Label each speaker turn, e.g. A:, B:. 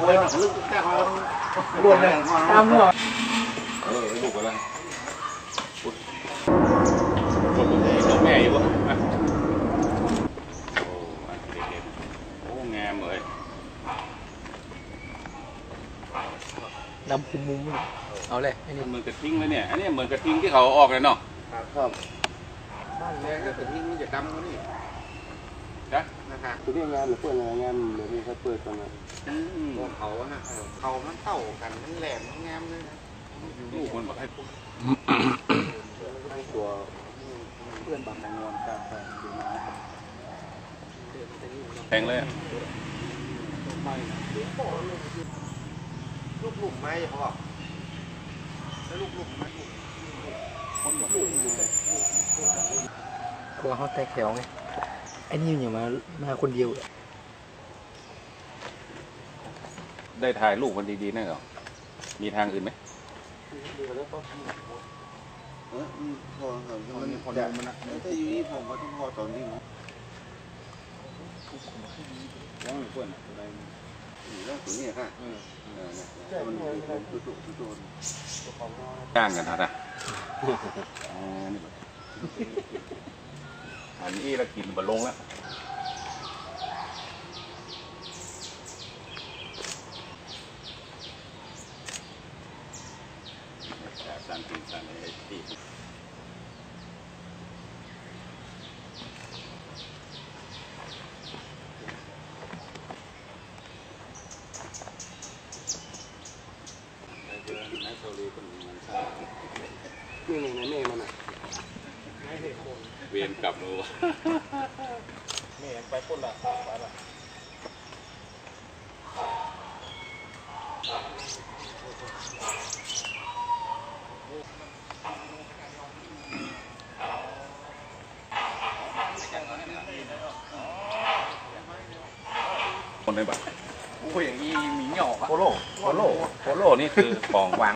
A: รวมเลยตามหัว
B: เออลูกกันแล้วกดเลยน้องแม่อยู่ปะอะโอ้อันเด็กๆโอ้งามเลย
A: ดำคุมมุมเอาเลยอ้นี่
B: เหมือนกระทิงเลยเนี่ย อันนี้เหมือนกระทิงที่เขาออกเลยเนาะ
C: ครับบ้านแรงก็แต่ที่นี่จะดำกว่านี่
B: จ้ะ
C: นะครับ
D: ตัวนี้งานหรือเปิดอะไรงานเดี๋ยวนี้เขาเปิดกันนะ
B: อืม
C: พวกเขาอะนะเออเขามันเต่ากันมันแหลมมันงามเลยนะ
B: ลูกมันบอกให้
D: ทั้งตัวเพื่อนบางงอนกันไปดูนะ
B: แทงเลยอะ
C: ลูกหลุมไหมเขาบอกแล้วลูกหลุมไหม
A: กลัวเขาแตกแถวไง ไอ้นี่อย่ามามาคนเดียว
B: ได้ถ่ายรูปมันดีๆนั่นเหรอ มีทางอื่นไหม
C: เอออืมพอครับมันพอดูมันนะถ้าอยู่นี่ผมก็ต้องพอตอนที่มัน
B: ยังไม่เพื่อนอะไร
C: อยู่แล้วตัวนี้ค่ะเออเนี่ยมันเป็นตัวตัวตัวตัว
B: จ้างกันนะนะอ๋อ นี่แบบอันนี้เรากินบะลงแล้วสั่งกินสั่งไอ้ที่
D: นี่ไงนะแม่มันอะ
B: เวียนกลับมือวะ
D: แม่ไปพ่นละไปละ
B: คนได้บัตร
A: โอ้ยอย่างนี้มีหยอกอะ
B: โปโลโปโลโปโลนี่คือของวาง